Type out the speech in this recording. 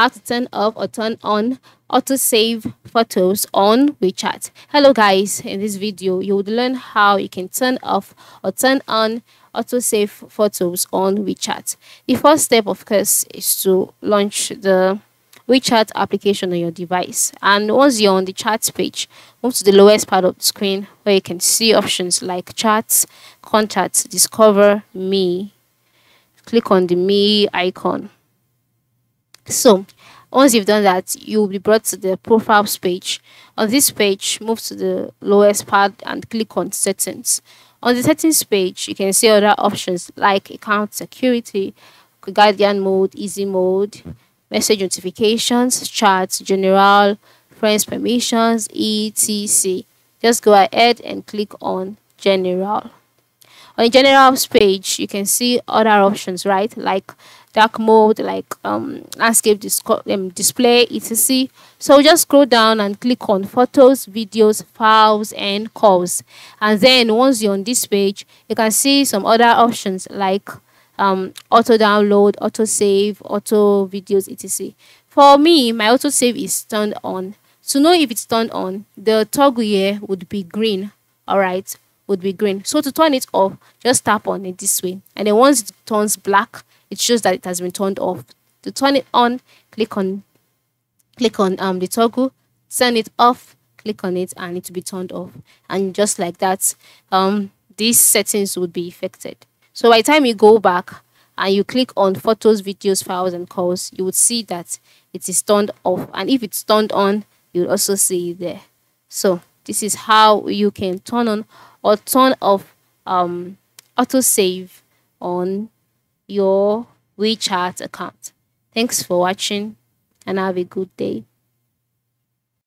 how to turn off or turn on auto save photos on WeChat. Hello guys, in this video you would learn how you can turn off or turn on auto save photos on WeChat. The first step of course is to launch the WeChat application on your device and once you're on the chat page, move to the lowest part of the screen where you can see options like chats, contacts, discover, me. Click on the me icon so once you've done that, you'll be brought to the profiles page. On this page, move to the lowest part and click on settings. On the settings page, you can see other options like account security, guardian mode, easy mode, message notifications, chats, general, friends permissions, etc. Just go ahead and click on general. On the general page, you can see other options, right? Like dark mode like um, landscape um, display etc. So just scroll down and click on photos videos files and calls. And then once you're on this page you can see some other options like um, auto download auto save auto videos etc for me my auto save is turned on. To know if it's turned on the toggle here would be green. All right would be green so to turn it off just tap on it this way and then once it turns black it shows that it has been turned off. To turn it on, click on click on um the toggle, turn it off, click on it and it will be turned off. And just like that, um these settings would be affected. So by the time you go back and you click on photos, videos, files and calls, you would see that it is turned off. And if it's turned on, you'll also see it there. So this is how you can turn on or turn off um autosave on your WeChat account. Thanks for watching and have a good day.